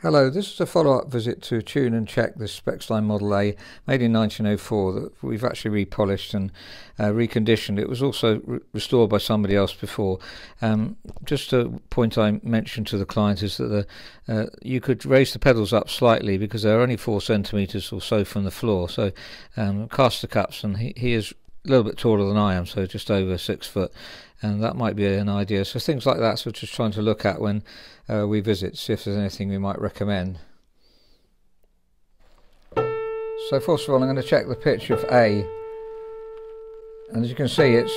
Hello, this is a follow-up visit to tune and check this Bechstein Model A made in 1904 that we've actually repolished and uh, reconditioned. It was also re restored by somebody else before. Um, just a point I mentioned to the client is that the, uh, you could raise the pedals up slightly because they're only four centimetres or so from the floor. So um, caster cups and he, he is a little bit taller than I am, so just over six foot, and that might be an idea. So things like that, so just trying to look at when uh, we visit, see if there's anything we might recommend. So first of all, I'm going to check the pitch of A, and as you can see, it's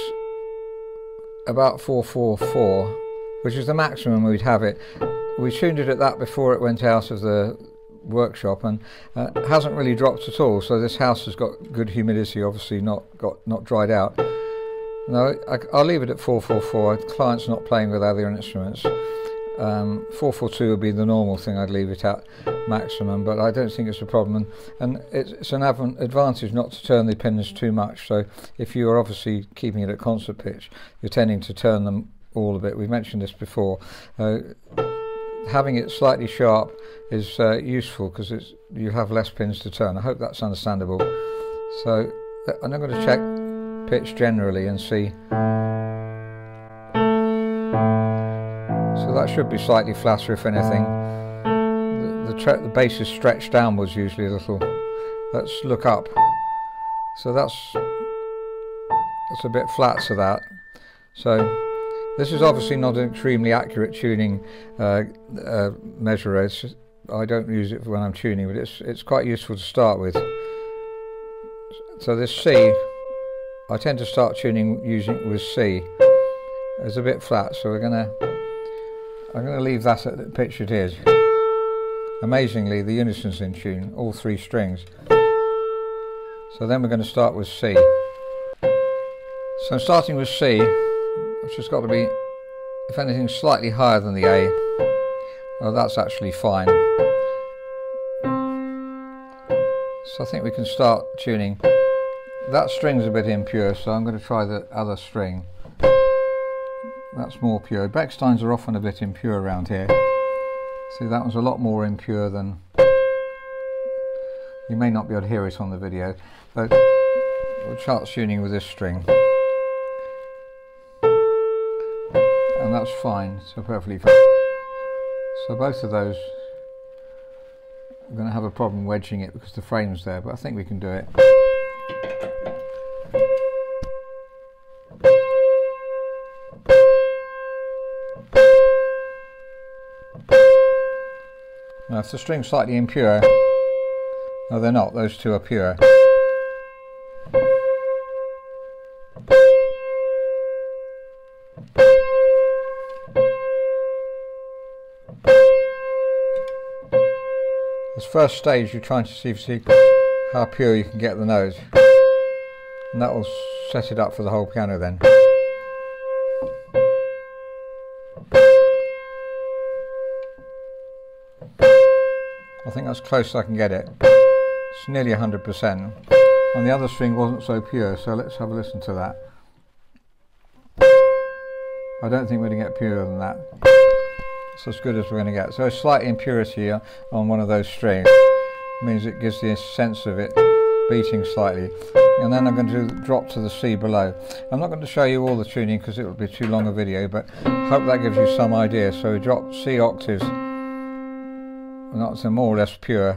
about 444, which is the maximum we'd have it. We tuned it at that before it went out of the workshop and uh, hasn't really dropped at all. So this house has got good humidity obviously not got not dried out. No I, will leave it at 444 the client's not playing with other instruments um, 442 would be the normal thing I'd leave it at maximum but I don't think it's a problem and, and it's, it's an advantage not to turn the pins too much so if you are obviously keeping it at concert pitch you're tending to turn them all a bit we've mentioned this before uh, having it slightly sharp is uh, useful because you have less pins to turn. I hope that's understandable. So I'm going to check pitch generally and see. That should be slightly flatter if anything. The, the, the bass is stretched downwards usually a little. Let's look up. So that's that's a bit flat to that. So this is obviously not an extremely accurate tuning uh, uh, measure. It's, I don't use it when I'm tuning, but it's it's quite useful to start with. So this C, I tend to start tuning using with C. It's a bit flat, so we're gonna I'm gonna leave that at the pitch it is. Amazingly, the unison's in tune, all three strings. So then we're going to start with C. So I'm starting with C which has got to be, if anything, slightly higher than the A. Well, that's actually fine. So I think we can start tuning. That string's a bit impure, so I'm going to try the other string. That's more pure. Bechsteins are often a bit impure around here. See, that one's a lot more impure than... You may not be able to hear it on the video, but we'll start tuning with this string. and that's fine, so perfectly fine. So both of those, I'm going to have a problem wedging it because the frame's there, but I think we can do it. Now if the string's slightly impure, no they're not, those two are pure. This first stage you're trying to see, see how pure you can get the notes and that will set it up for the whole piano then. I think that's close as I can get it. It's nearly 100% and the other string wasn't so pure so let's have a listen to that. I don't think we're going to get purer than that. It's as good as we're going to get. So a slight impurity on one of those strings means it gives the sense of it beating slightly. And then I'm going to drop to the C below. I'm not going to show you all the tuning because it would be too long a video, but I hope that gives you some idea. So drop C octaves, and that's more or less pure.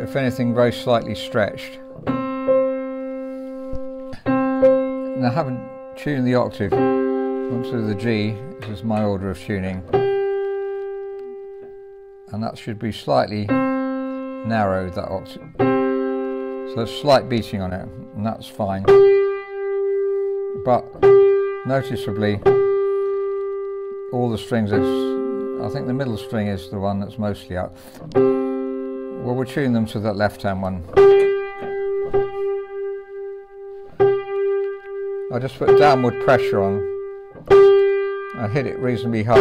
If anything, very slightly stretched. And I haven't tuned the octave onto the G. This is my order of tuning and that should be slightly narrowed that octave so slight beating on it and that's fine but noticeably all the strings is I think the middle string is the one that's mostly up. Well we'll tune them to that left hand one. I just put downward pressure on. I hit it reasonably hard.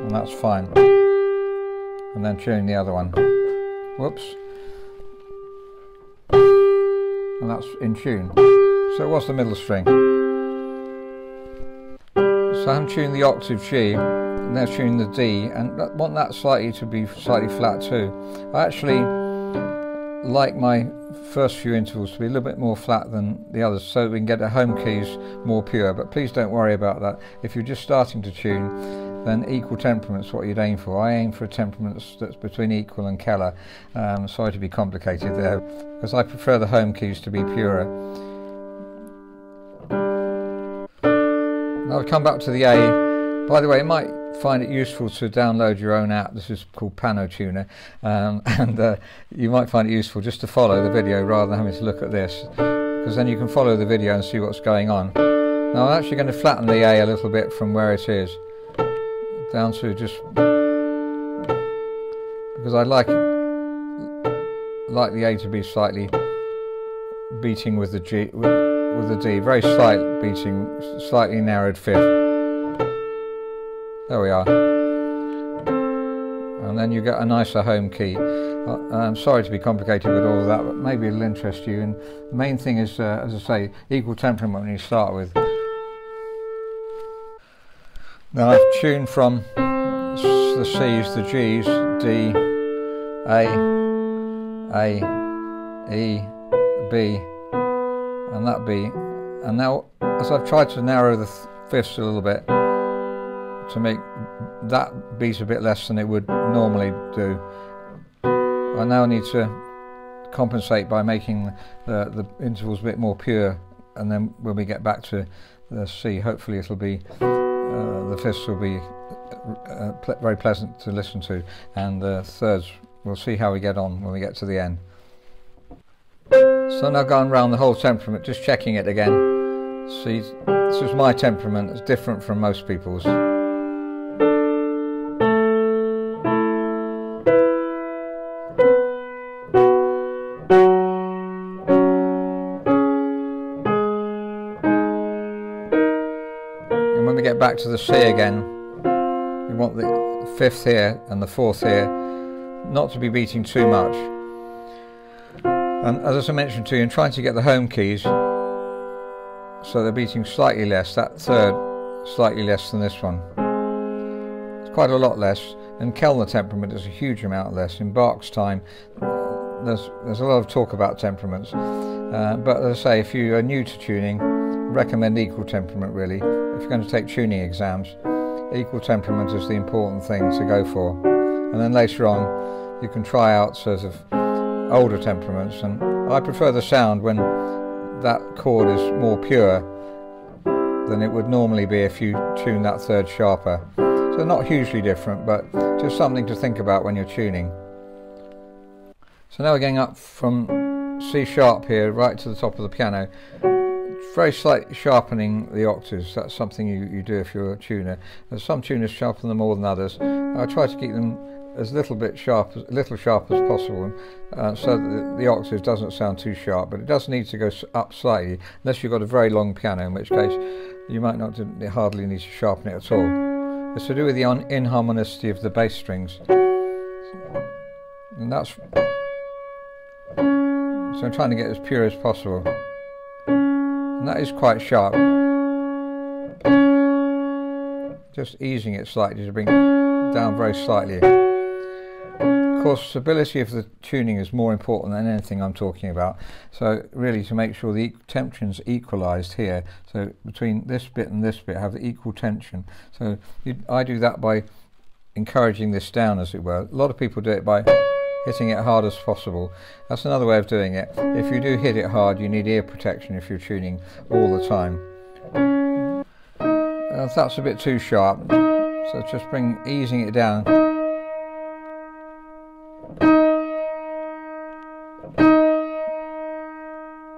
And that's fine and then tuning the other one whoops and that's in tune. So it was the middle string. So I'm tuning the octave G, and now tuning the D, and I want that slightly to be slightly flat too. I actually like my first few intervals to be a little bit more flat than the others so we can get the home keys more pure but please don't worry about that if you're just starting to tune then equal temperament's what you'd aim for. I aim for a temperament that's between equal and Kellner um, sorry to be complicated there because I prefer the home keys to be purer. Now I'll come back to the A. By the way it might find it useful to download your own app. This is called Panotuner, um, and uh, you might find it useful just to follow the video rather than having to look at this, because then you can follow the video and see what's going on. Now I'm actually going to flatten the A a little bit from where it is, down to just because I like like the A to be slightly beating with the G with the D, very slight beating, slightly narrowed fifth. There we are. And then you get a nicer home key. I'm sorry to be complicated with all of that, but maybe it'll interest you. And the main thing is, uh, as I say, equal temperament when you start with. Now I've tuned from the C's, the G's, D, A, A, E, B, and that B. And now, as I've tried to narrow the fifths a little bit, to make that beat a bit less than it would normally do. I now need to compensate by making the, the intervals a bit more pure and then when we get back to the C hopefully it'll be the fifths will be uh, ple very pleasant to listen to and the thirds we'll see how we get on when we get to the end. So now going around the whole temperament just checking it again. See this is my temperament it's different from most people's. Back to the C again, you want the fifth here and the fourth here not to be beating too much. And as I mentioned to you, in trying to get the home keys, so they're beating slightly less, that third slightly less than this one. It's quite a lot less, and Kellner temperament is a huge amount less. In Bach's time, there's, there's a lot of talk about temperaments, uh, but as I say, if you are new to tuning, recommend equal temperament really. If you're going to take tuning exams, equal temperament is the important thing to go for. And then later on, you can try out sort of older temperaments. And I prefer the sound when that chord is more pure than it would normally be if you tune that third sharper. So not hugely different, but just something to think about when you're tuning. So now we're going up from C sharp here right to the top of the piano very slight sharpening the octaves. That's something you, you do if you're a tuner. There's some tuners sharpen them more than others. I try to keep them as little bit sharp, as little sharp as possible, uh, so that the, the, octave doesn't sound too sharp. But it does need to go up slightly, unless you've got a very long piano, in which case you might not hardly need to sharpen it at all. It's to do with the inharmonicity of the bass strings, and that's. So I'm trying to get as pure as possible. And that is quite sharp. Just easing it slightly to bring it down very slightly. Of course, stability of the tuning is more important than anything I'm talking about. So really to make sure the tension's equalized here. So between this bit and this bit have the equal tension. So I do that by encouraging this down as it were. A lot of people do it by hitting it hard as possible. That's another way of doing it. If you do hit it hard, you need ear protection if you're tuning all the time. Uh, that's a bit too sharp, so just bring easing it down.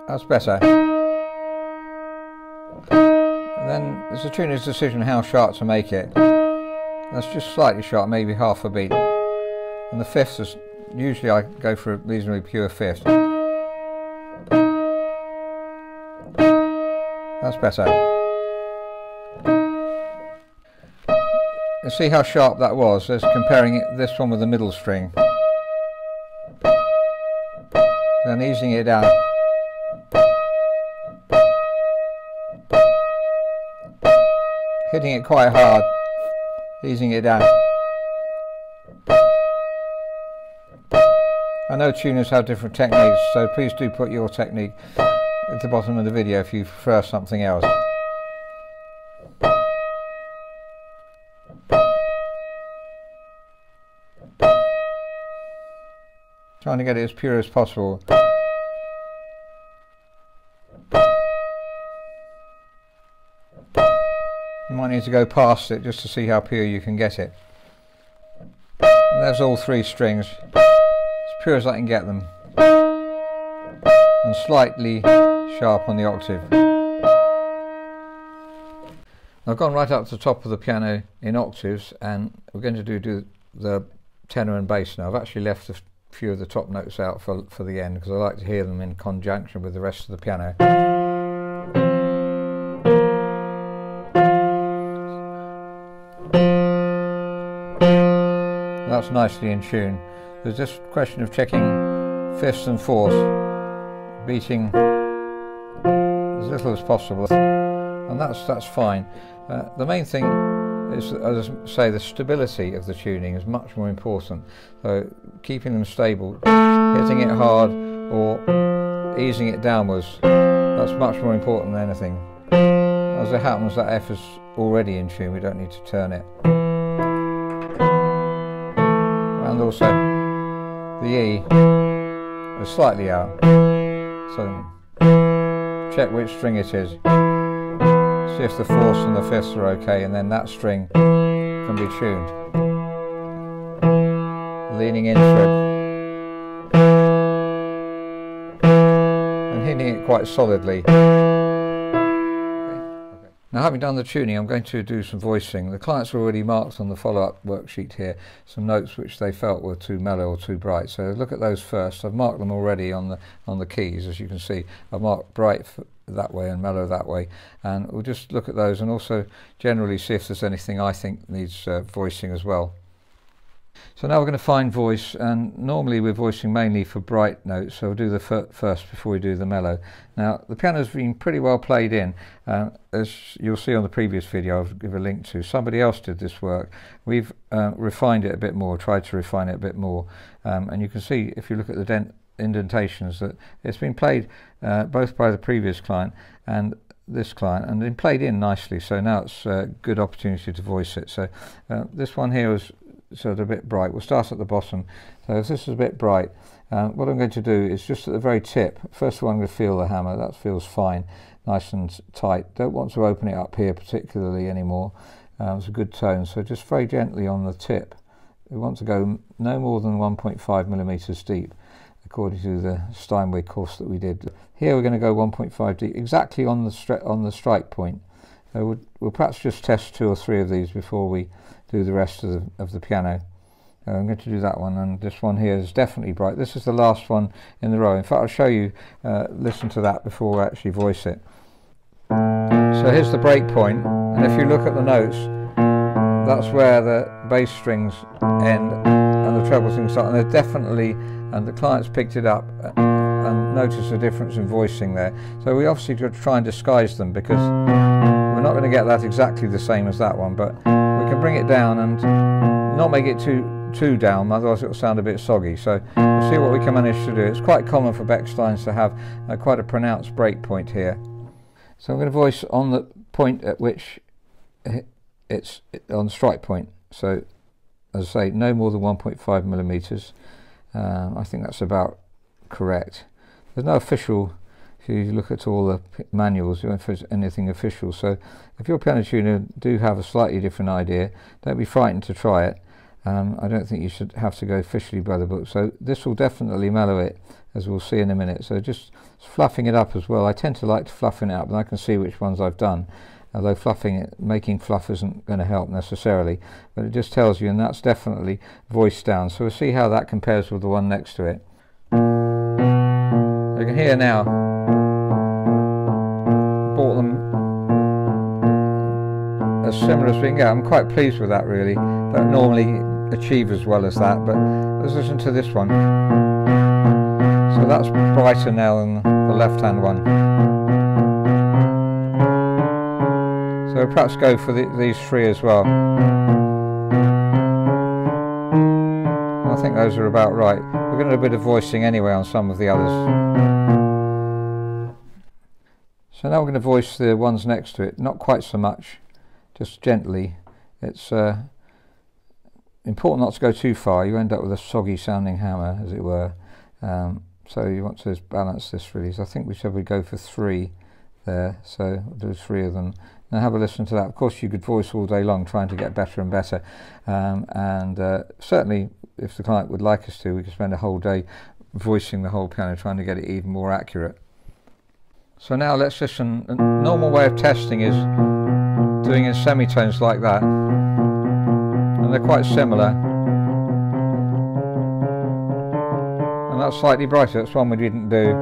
That's better. And then it's a tuner's decision how sharp to make it. That's just slightly sharp, maybe half a beat. And the fifth is usually I go for a reasonably pure fifth. That's better. You see how sharp that was? Just comparing it, this one with the middle string. then easing it down. Hitting it quite hard, easing it down. I know tuners have different techniques, so please do put your technique at the bottom of the video if you prefer something else. Trying to get it as pure as possible. You might need to go past it just to see how pure you can get it. And there's all three strings, pure as I can get them. And slightly sharp on the octave. I've gone right up to the top of the piano in octaves and we're going to do, do the tenor and bass now. I've actually left a few of the top notes out for, for the end because I like to hear them in conjunction with the rest of the piano. That's nicely in tune. There's just a question of checking fifths and fourths, beating as little as possible, and that's that's fine. Uh, the main thing is, as I say, the stability of the tuning is much more important. So keeping them stable, hitting it hard or easing it downwards, that's much more important than anything. As it happens, that F is already in tune, we don't need to turn it. And also, E is slightly out. So check which string it is see if the fourths and the fifths are okay and then that string can be tuned. Leaning into it and hitting it quite solidly. Now having done the tuning I'm going to do some voicing. The clients have already marked on the follow-up worksheet here some notes which they felt were too mellow or too bright. So look at those first. I've marked them already on the on the keys as you can see. I've marked bright that way and mellow that way and we'll just look at those and also generally see if there's anything I think needs uh, voicing as well. So now we're going to find voice and normally we're voicing mainly for bright notes so we'll do the fir first before we do the mellow. Now the piano's been pretty well played in uh, as you'll see on the previous video I'll give a link to. Somebody else did this work. We've uh, refined it a bit more, tried to refine it a bit more um, and you can see if you look at the dent indentations that it's been played uh, both by the previous client and this client and been played in nicely so now it's a good opportunity to voice it so uh, this one here was sort of a bit bright. We'll start at the bottom. So if this is a bit bright, uh, what I'm going to do is just at the very tip, first of all I'm going to feel the hammer, that feels fine, nice and tight. Don't want to open it up here particularly anymore. Uh, it's a good tone, so just very gently on the tip. We want to go no more than 1.5 millimeters deep according to the Steinway course that we did. Here we're going to go 1.5 deep, exactly on the, on the strike point. So we'll, we'll perhaps just test two or three of these before we do the rest of the, of the piano. Uh, I'm going to do that one and this one here is definitely bright. This is the last one in the row. In fact I'll show you, uh, listen to that before we actually voice it. So here's the break point and if you look at the notes that's where the bass strings end and the treble strings start and they're definitely, and the clients picked it up uh, and noticed the difference in voicing there. So we obviously try and disguise them because we're not going to get that exactly the same as that one but we can bring it down and not make it too too down, otherwise it will sound a bit soggy. So we'll see what we can manage to do. It's quite common for Bechsteins to have uh, quite a pronounced break point here. So I'm going to voice on the point at which it's on strike point. So as I say, no more than 1.5 millimeters. Um, I think that's about correct. There's no official if you look at all the manuals, won't find anything official. So if you're a piano tuner, do have a slightly different idea, don't be frightened to try it. Um, I don't think you should have to go officially by the book. So this will definitely mellow it, as we'll see in a minute. So just fluffing it up as well. I tend to like to fluffing it up, and I can see which ones I've done. Although fluffing it, making fluff isn't going to help necessarily, but it just tells you, and that's definitely voiced down. So we'll see how that compares with the one next to it. You can hear now as similar can get. I'm quite pleased with that really. Don't normally achieve as well as that, but let's listen to this one. So that's brighter now than the left hand one. So perhaps go for the, these three as well. I think those are about right. We're going to do a bit of voicing anyway on some of the others. So now we're going to voice the ones next to it, not quite so much, just gently. It's uh, important not to go too far, you end up with a soggy sounding hammer, as it were. Um, so you want to balance this really. So I think we said we'd go for three there, so we'll do three of them. Now have a listen to that. Of course, you could voice all day long, trying to get better and better. Um, and uh, certainly, if the client would like us to, we could spend a whole day voicing the whole piano, trying to get it even more accurate. So now let's listen. A normal way of testing is doing in semitones like that. And they're quite similar. And that's slightly brighter. That's one we didn't do.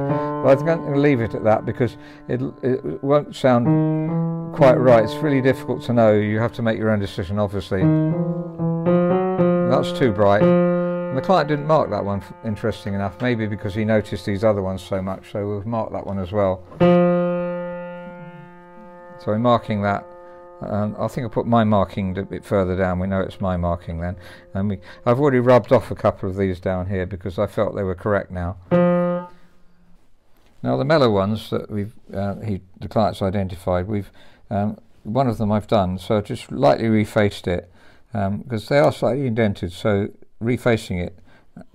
But I think I'm going to leave it at that because it, it won't sound quite right. It's really difficult to know. You have to make your own decision, obviously. That's too bright. And the client didn't mark that one, interesting enough. Maybe because he noticed these other ones so much, so we've marked that one as well. So we're marking that. Um, I think I put my marking a bit further down. We know it's my marking then. And we, I've already rubbed off a couple of these down here because I felt they were correct now. Now the mellow ones that we've uh, he, the client's identified, we've um, one of them I've done. So just lightly refaced it because um, they are slightly indented. So refacing it,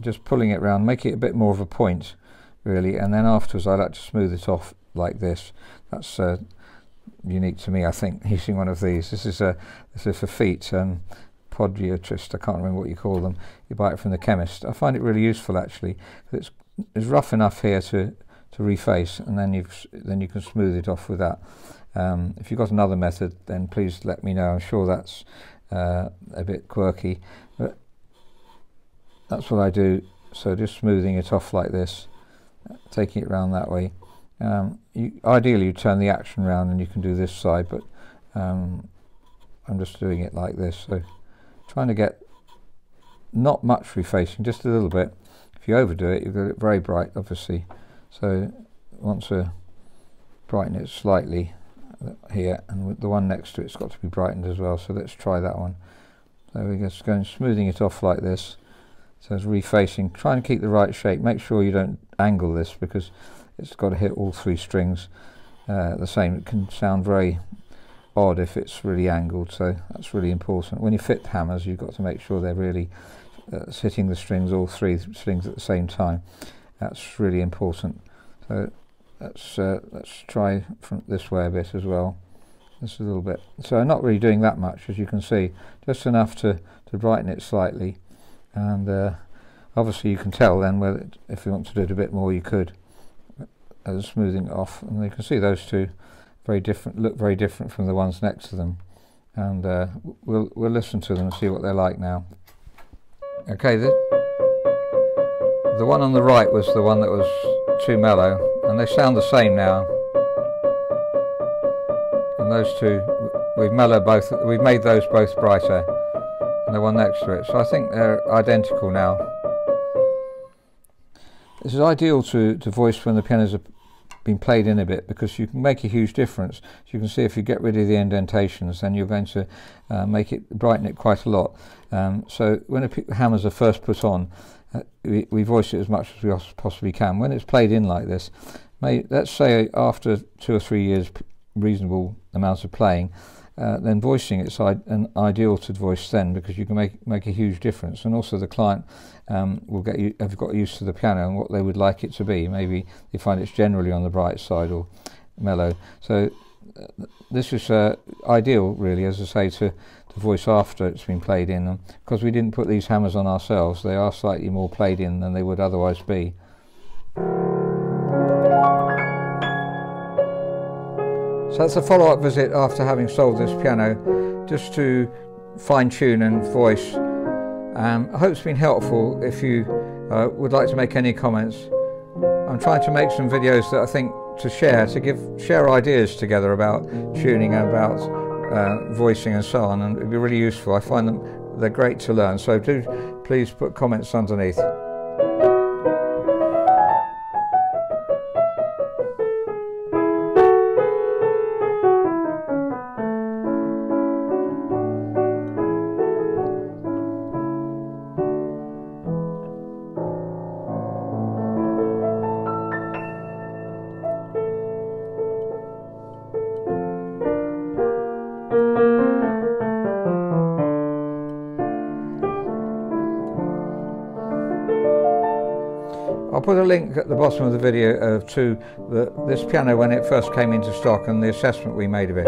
just pulling it round, make it a bit more of a point, really. And then afterwards, I like to smooth it off like this. That's uh, unique to me, I think, using one of these. This is a this is for feet, um, podiatrist. I can't remember what you call them. You buy it from the chemist. I find it really useful actually. It's it's rough enough here to to reface, and then you then you can smooth it off with that. Um, if you've got another method, then please let me know. I'm sure that's uh, a bit quirky, but that's what I do. So just smoothing it off like this, taking it around that way. Um, you, ideally, you turn the action around and you can do this side, but um, I'm just doing it like this. So trying to get not much refacing, just a little bit. If you overdo it, you get it very bright, obviously. So want to brighten it slightly here, and the one next to it's got to be brightened as well. So let's try that one. So we're just going smoothing it off like this. So it's refacing. Try and keep the right shape. Make sure you don't angle this because it's got to hit all three strings uh, the same. It can sound very odd if it's really angled, so that's really important. When you fit the hammers, you've got to make sure they're really uh, hitting the strings, all three strings at the same time. That's really important. So let's uh, let's try from this way a bit as well. Just a little bit. So I'm not really doing that much, as you can see, just enough to to brighten it slightly, and uh, obviously you can tell then whether if you want to do it a bit more, you could as smoothing off and you can see those two very different look very different from the ones next to them. And uh, we'll we'll listen to them and see what they're like now. Okay the, the one on the right was the one that was too mellow and they sound the same now. And those two we've mellowed both we've made those both brighter and the one next to it. So I think they're identical now. This is ideal to, to voice when the pianos are been played in a bit because you can make a huge difference. So you can see if you get rid of the indentations, then you're going to uh, make it brighten it quite a lot. Um, so when the hammers are first put on, uh, we, we, voice it as much as we possibly can. When it's played in like this, may, let's say after two or three years, reasonable amounts of playing, uh, then voicing. It's an ideal to voice then because you can make make a huge difference. And also the client um, will get you have got used to the piano and what they would like it to be. Maybe they find it's generally on the bright side or mellow. So uh, this is uh, ideal really as I say to to voice after it's been played in. Because we didn't put these hammers on ourselves they are slightly more played in than they would otherwise be So that's a follow-up visit after having sold this piano, just to fine-tune and voice. Um, I hope it's been helpful. If you uh, would like to make any comments, I'm trying to make some videos that I think to share, to give share ideas together about tuning and about uh, voicing and so on, and it'd be really useful. I find them they're great to learn. So do please put comments underneath. I'll put a link at the bottom of the video uh, to the, this piano when it first came into stock and the assessment we made of it.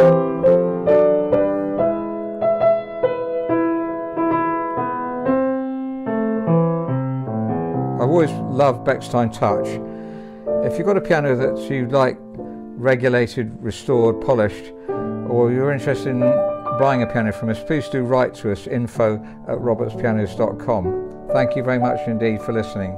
I've always loved Bechstein Touch. If you've got a piano that you like regulated, restored, polished, or you're interested in buying a piano from us, please do write to us info at robertspianos.com. Thank you very much indeed for listening.